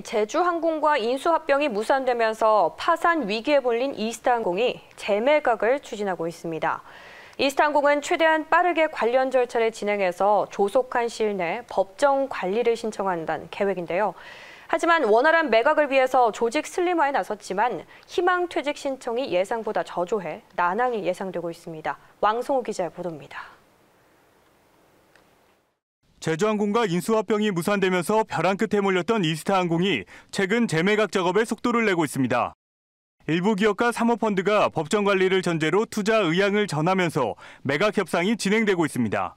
제주항공과 인수합병이 무산되면서 파산 위기에 몰린 이스타항공이 재매각을 추진하고 있습니다. 이스타항공은 최대한 빠르게 관련 절차를 진행해서 조속한 시일 내 법정 관리를 신청한다는 계획인데요. 하지만 원활한 매각을 위해서 조직 슬림화에 나섰지만 희망 퇴직 신청이 예상보다 저조해 난항이 예상되고 있습니다. 왕성호 기자의 보도입니다. 제주항공과 인수합병이 무산되면서 벼랑 끝에 몰렸던 이스타항공이 최근 재매각 작업에 속도를 내고 있습니다. 일부 기업과 사모펀드가 법정 관리를 전제로 투자 의향을 전하면서 매각 협상이 진행되고 있습니다.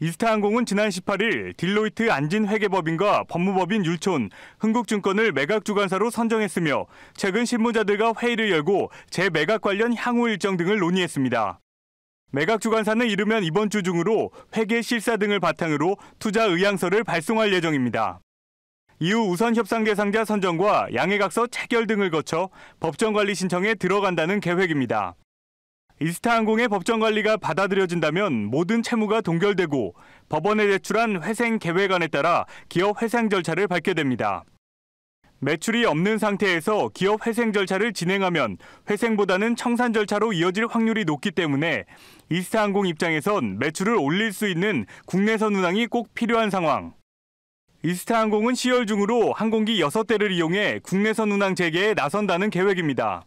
이스타항공은 지난 18일 딜로이트 안진 회계법인과 법무법인 율촌, 흥국증권을 매각 주관사로 선정했으며 최근 실무자들과 회의를 열고 재매각 관련 향후 일정 등을 논의했습니다. 매각 주관사는 이르면 이번 주 중으로 회계 실사 등을 바탕으로 투자 의향서를 발송할 예정입니다. 이후 우선 협상 대상자 선정과 양해각서 체결 등을 거쳐 법정 관리 신청에 들어간다는 계획입니다. 이스타항공의 법정 관리가 받아들여진다면 모든 채무가 동결되고 법원에 제출한 회생 계획안에 따라 기업 회생 절차를 밟게 됩니다. 매출이 없는 상태에서 기업 회생 절차를 진행하면 회생보다는 청산 절차로 이어질 확률이 높기 때문에 이스타항공 입장에선 매출을 올릴 수 있는 국내선 운항이 꼭 필요한 상황. 이스타항공은 10월 중으로 항공기 6대를 이용해 국내선 운항 재개에 나선다는 계획입니다.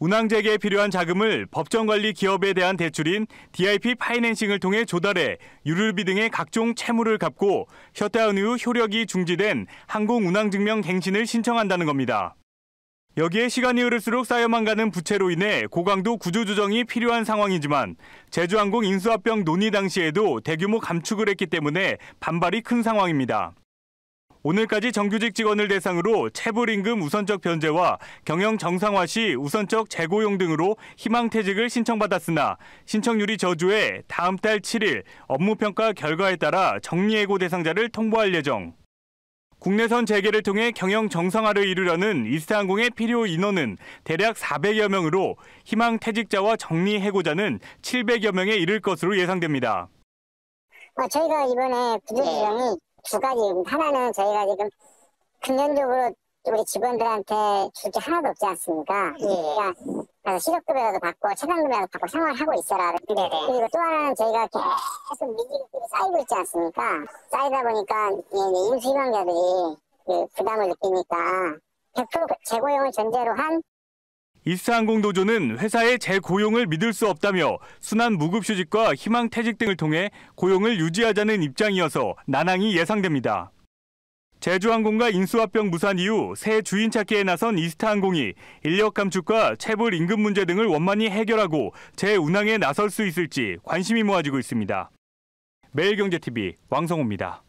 운항 재개에 필요한 자금을 법정관리 기업에 대한 대출인 DIP 파이낸싱을 통해 조달해 유류비 등의 각종 채무를 갚고 셔터운 이후 효력이 중지된 항공운항증명 갱신을 신청한다는 겁니다. 여기에 시간이 흐를수록 쌓여만 가는 부채로 인해 고강도 구조조정이 필요한 상황이지만 제주항공 인수합병 논의 당시에도 대규모 감축을 했기 때문에 반발이 큰 상황입니다. 오늘까지 정규직 직원을 대상으로 체불임금 우선적 변제와 경영 정상화 시 우선적 재고용 등으로 희망퇴직을 신청받았으나 신청률이 저조해 다음 달 7일 업무평가 결과에 따라 정리해고 대상자를 통보할 예정. 국내선 재개를 통해 경영 정상화를 이루려는 이스타항공의 필요 인원은 대략 400여 명으로 희망 퇴직자와 정리해고자는 700여 명에 이를 것으로 예상됩니다. 어, 저희가 이번에 구조조정이 두 가지. 하나는 저희가 지금 금년적으로 우리 직원들한테 줄 게 하나도 없지 않습니까? 예. 그러니까 그래서 실업급여라도 받고 차상급여라도 받고 생활하고 있어라. 네네. 그리고 또 하나는 저희가 계속 미기급이 쌓이고 있지 않습니까? 쌓이다 보니까 임수희망자들이 그 부담을 느끼니까 100% 재고용을 전제로 한 이스항공 노조는 회사의 재고용을 믿을 수 없다며 순환 무급휴직과 희망퇴직 등을 통해 고용을 유지하자는 입장이어서 난항이 예상됩니다. 제주항공과 인수합병 무산 이후 새 주인 찾기에 나선 이스타항공이 인력 감축과 체불 임금 문제 등을 원만히 해결하고 재운항에 나설 수 있을지 관심이 모아지고 있습니다. 매일경제TV 왕성호입니다.